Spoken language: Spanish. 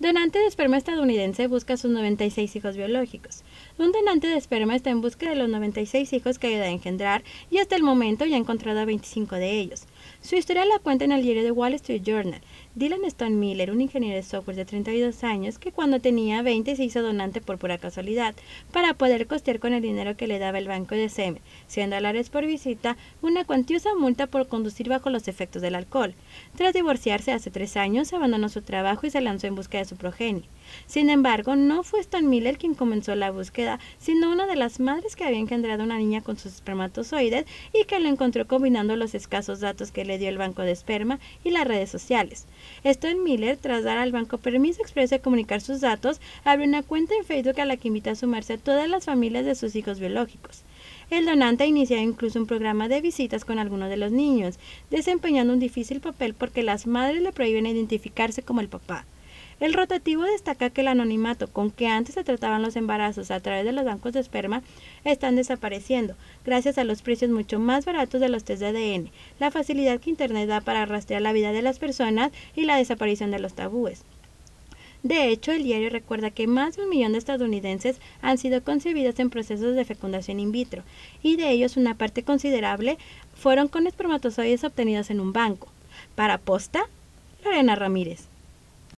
Donante de esperma estadounidense busca sus 96 hijos biológicos. Un donante de esperma está en busca de los 96 hijos que ayuda a engendrar y hasta el momento ya ha encontrado a 25 de ellos. Su historia la cuenta en el diario The Wall Street Journal. Dylan Stone Miller, un ingeniero de software de 32 años que cuando tenía 20 se hizo donante por pura casualidad para poder costear con el dinero que le daba el banco de semen, 100 dólares por visita, una cuantiosa multa por conducir bajo los efectos del alcohol. Tras divorciarse hace tres años, abandonó su trabajo y se lanzó en busca de su progenie. Sin embargo, no fue Stone Miller quien comenzó la búsqueda, sino una de las madres que había engendrado una niña con sus espermatozoides y que lo encontró combinando los escasos datos que le dio el banco de esperma y las redes sociales. Stone Miller, tras dar al banco permiso expreso de comunicar sus datos, abrió una cuenta en Facebook a la que invita a sumarse a todas las familias de sus hijos biológicos. El donante ha iniciado incluso un programa de visitas con algunos de los niños, desempeñando un difícil papel porque las madres le prohíben identificarse como el papá. El rotativo destaca que el anonimato con que antes se trataban los embarazos a través de los bancos de esperma están desapareciendo, gracias a los precios mucho más baratos de los test de ADN, la facilidad que Internet da para rastrear la vida de las personas y la desaparición de los tabúes. De hecho, el diario recuerda que más de un millón de estadounidenses han sido concebidos en procesos de fecundación in vitro, y de ellos una parte considerable fueron con espermatozoides obtenidos en un banco. Para Posta, Lorena Ramírez.